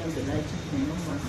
要给它进行弄吗